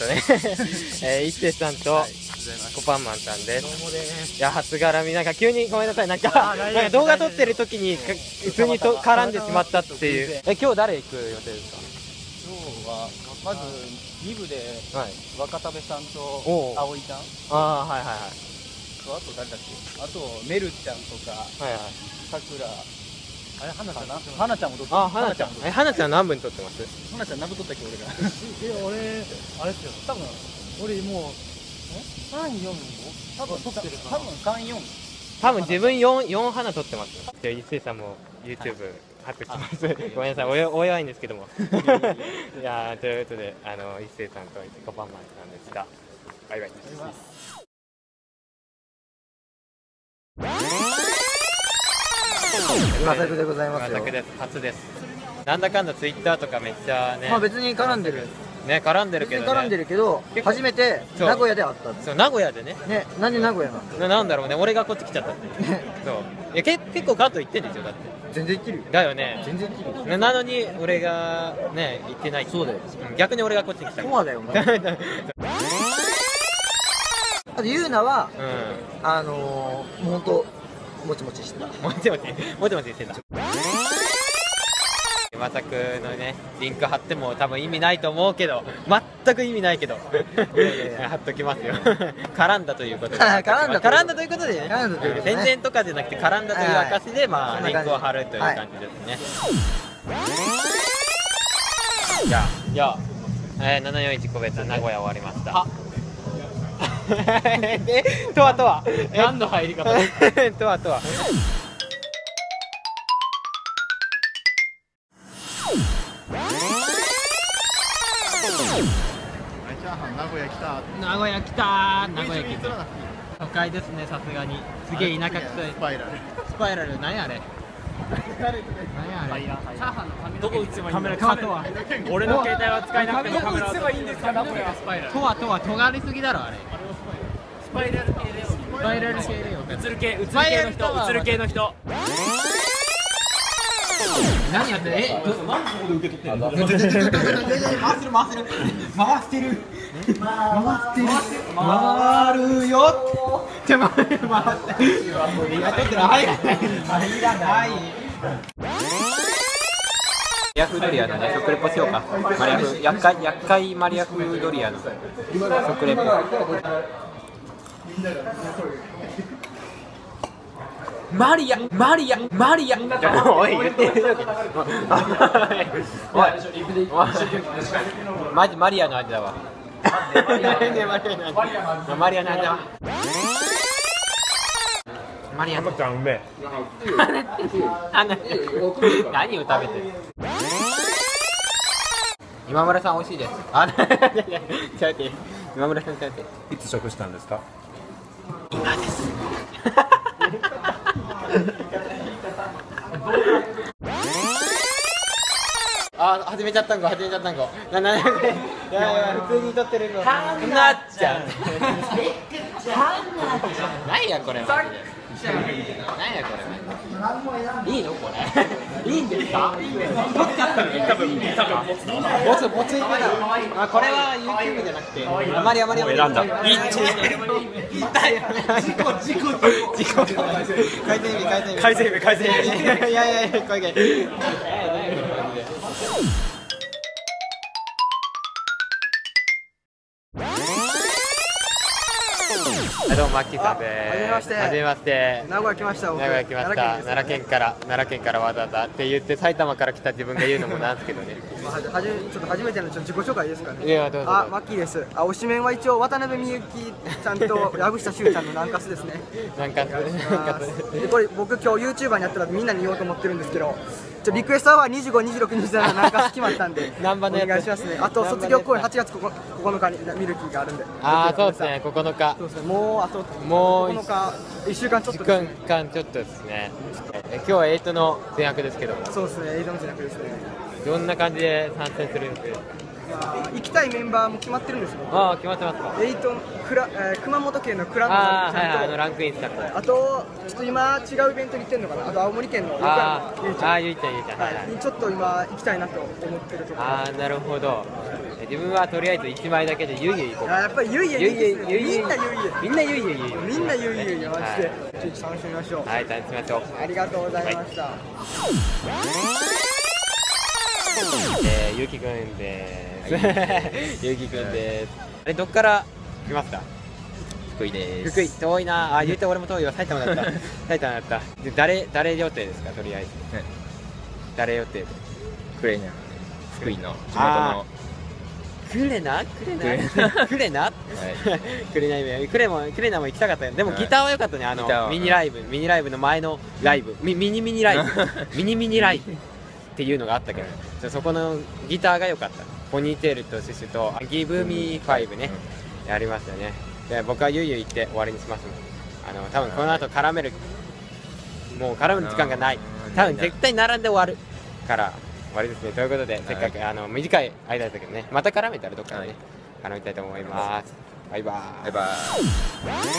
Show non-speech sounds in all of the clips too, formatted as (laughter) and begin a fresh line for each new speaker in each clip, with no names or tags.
とね、(laughs) えー、一星さんと、コパンマンさんです。いや、初絡み、なんか急にごめんなさい、なんか、なんか動画撮ってる時に、か普通にと絡んでしまったっていう。え、今日誰行く予定です
今日はまず2部で
かはい。
若田部さんと葵ちゃん
ああ、はいはいはい。
とあと誰だっけ？あとメルちゃんとか
はいはい。
さくらあれ花ちゃんな花ちゃんもどっち
あ、花ちゃん。え、花ちゃん何分撮ってます？
花ちゃん何部取ったっけ俺が。(laughs) え俺あれっすよ。多分俺もう三四五多分取ってる多分三四。
多分自分4、4花撮ってます。じゃあ、一星さんも YouTube 貼ってきます。(laughs) ごめんなさい、およお弱いんですけども。(laughs) いやーということで、あの、一星さんとコパンマンさんでした。バイバイ。
まさくでございますよ
まさくです。初です。なんだかんだ Twitter とかめっちゃね、
まあ別に絡んでる
ね、絡んでるけど、ね。
絡んでるけど初めて名古屋で会った
そう、名古屋でね。
ねなんで名古屋なんだ
ななんだろうね、俺がこっち来ちゃったっていう。そう。いや、け結構カット行ってんですよ、だって。
全然行ってるよ
だよね。
全然行ってるよ
ななのに、俺がね、行ってないってい
そうだよ
ん逆に俺がこっちに来た
そうだよな
う (laughs)
あとゆうなは
ん。
あのー、もうほんともちもちしてた
もちもち、もちもちしてた。まさくのね、リンク貼っても多分意味ないと思うけど、全く意味ないけど、貼っときますよ。(laughs) 絡んだということで。
絡んだ
絡んだということで宣伝とかじゃなくて絡んだという証で、まあ、リンクを貼るという感じですね。じゃあ、じゃあ、えー、741個別名古屋終わりました。で、(laughs) とはとは、何の入り方？(laughs) とはとは。
チャーハン名古屋来た。
名古屋来た名古屋来た都会ですねさすがに。すげえ田舎臭い。
スパイラル。
スパイラル。何あれ？何あれ？
チャーハンのカメラ。
どこ映せばいいんだ
カメラ。カとは
俺の携帯は使えなくてもカメラ。は映せばいいんですか？名古屋スパイラル。
とはとは。尖りすぎだろあれ
スパイラル系で
スパイラル系でよ
映る系映る系の人映る系の人。
何やってる？えど何ここで受け取ってんの回してる。回してる。回してる。回してる。回る。よじゃ回る。回っていや取ってる。入らない入らないマリアフドリアのね食レポしようかマリアフ厄介厄介マリアフドリアの食レポマリアマリアマリア。おい言ってるよおい。おいマジマリアの味だわ。マリアの味だわ。マリアの
ちゃんうめえ
あな何を食べてる？今村さん美味しいです。あ、いやいやちゃうて。今村さんちゃうて。
いつ食したんですか？
あ、始めちゃったんか、始めちゃったんか。な、な、な、いやいや、普通に撮ってるの。はんなっちゃん。何やこれ。マジで何やこれ。いいのこれ。いいんですか。撮っちゃったの。多分、多分、ボツ、ボツいくな。あ、これは YouTube じゃなくて、あまりあまり。選んだ。いっ痛い。事故、事故、事故。改善日、改善日。
改善日改善日
いやいやいや、これ。はいどうもマッキーさんです。
あはじめまして。
はじめまして。
名古屋来ました僕。
名古屋来ました。
奈
奈良県から奈良県からわざわざって言って埼玉から来た自分が言うのもなんですけどね。
まあはじちょっと初めてのちょっと自己紹介ですかね。
いやどうぞ
あマッキーです。あ推しメンは一応渡辺美幸ちゃんと藪下修ちゃんの南カスですね。
なんかなんか
でこれ僕今日 YouTuber にやったらみんなに言おうと思ってるんですけどちょリクエストは252627南カス決まったんで (laughs)
何番のやつ。
お願いしますね。あと卒業公演8月9日にミルキーがあるんで。
ああそうですね。9日。
そうですね。もうあと
もう
9日1週間ちょっ
時
とですね。
間間ちょっとですね。え今日はエイトの前役ですけども、
そうですね、エイドのじゃなくですね。
どんな感じで参戦するんですか？
まあ、行きたいメンバーも決まってるんですよ。
ああ決まってますか。
エイトのクラ、えー熊本県のクラブ
ああ
さんと
はいはいあのランクインした子。
あとちょっと今違うイベントに行ってるのかな？あと青森県の。横山ゆうちゃん。
あーあーゆいちゃんゆいちゃん。はいはい。
はい。にちょっと今行きたいなと思ってるところ。
ああなるほど。え自分はとりあえず1枚だけでゆいゆい行こう
あやっぱりゆいゆい
ゆいゆいゆいゆい
みんなゆいゆい
みんなゆいゆい
みんなゆいゆい。マジで。
は
ちょっと楽しみましょう。
はい楽しみましょう。
ありがとうございました、
えー、ゆうきくんです。ゆうきくんです。あれ、どっから？来ました
福井です。
福井、遠いな。あ、言うて俺も遠いわ。埼玉だった。(laughs) 埼玉だった。で、誰、誰予定ですか、とりあえず。
ね
誰予定で？
クレーニャン福井の地元
あ
の
クレナクレナクレナクレナイクレもクレナも行きたかったよ。でも
はい。
ギターは良かったね。あのミニライブ。ミニライブの前のライブ。ミミニミニライブ。(laughs) ミニミニライブっていうのがあったけどじゃあそこのギターが良かった。ポニーテールとシュシュとギブミー5ねやりましたね。で僕はゆいゆい行って終わりにしますあの多分この後絡めるもう絡める時間がない。多分絶対並んで終わるから終わりですね。ということでせっかくあの短い間だったけどね。また絡めたらどっかでね絡みたいと思います。バイバーイ。
バイバイ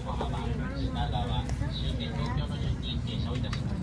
横浜、品川、終点東京の
順に停車をいたします。